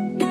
Bye.